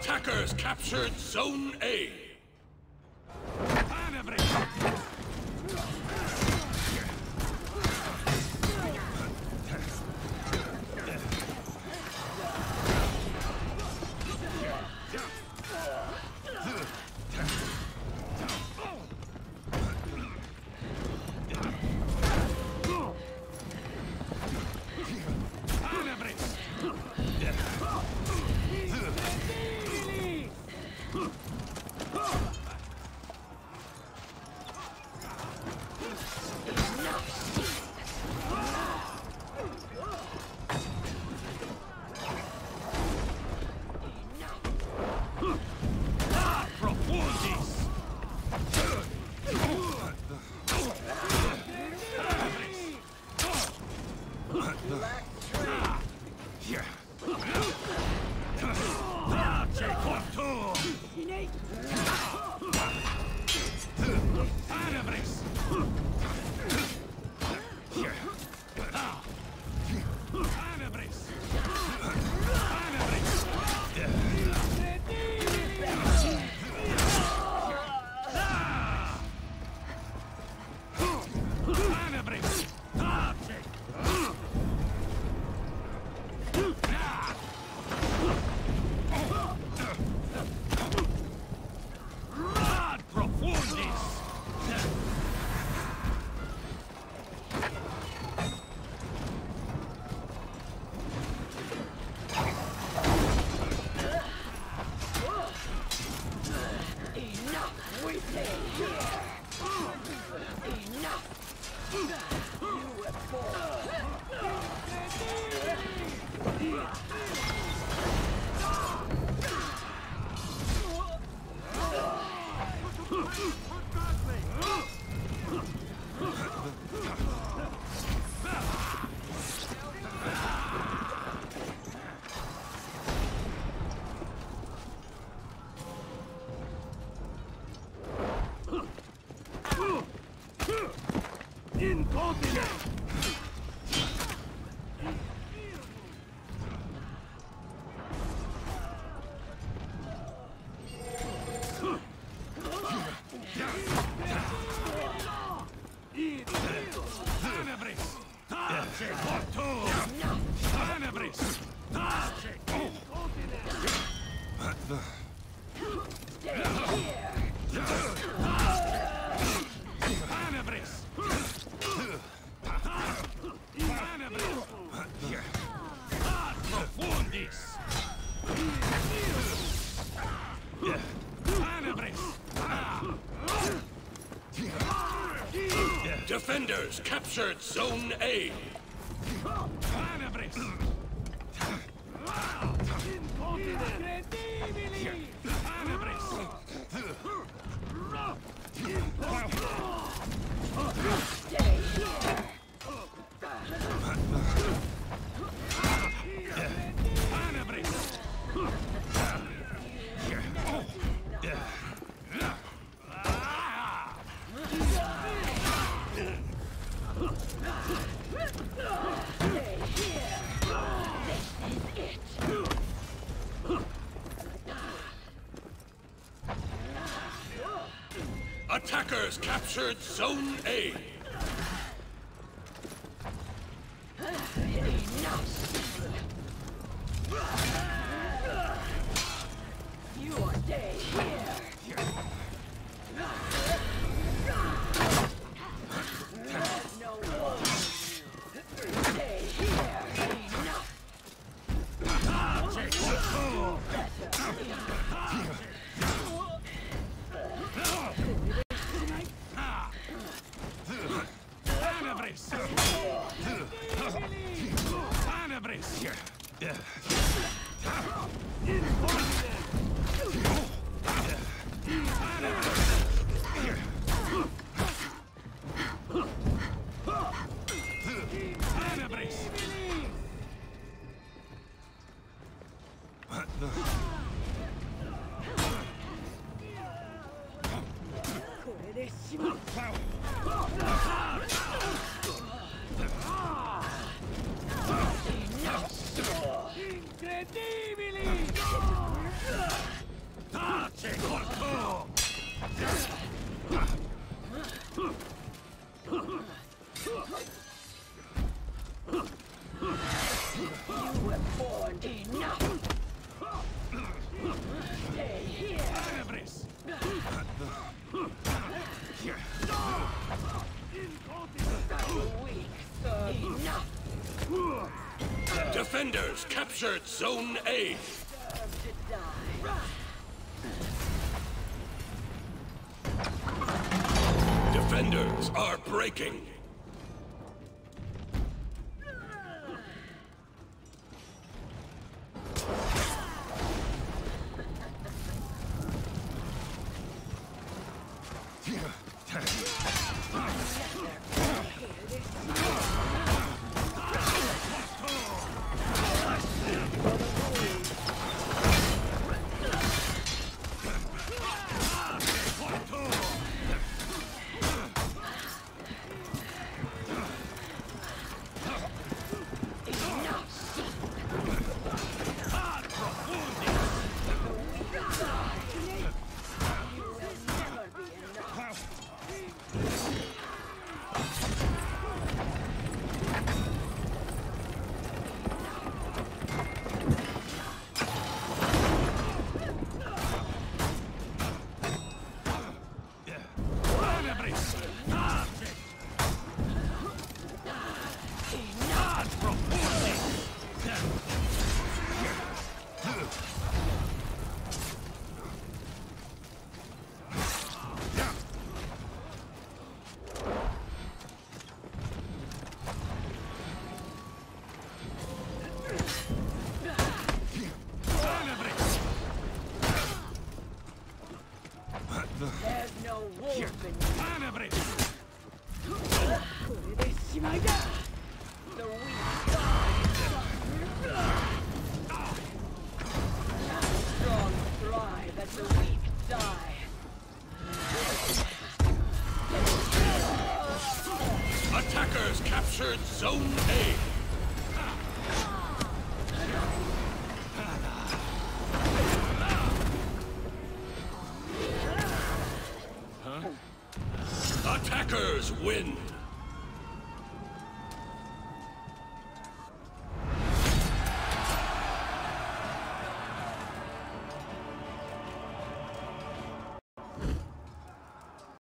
Attackers captured Zone A. continent! Captured Zone A. Attackers captured Zone A. yeah yeah. You were born enough. Defenders captured Zone A. Defenders are breaking. Never Attackers captured Zone A. Attackers win.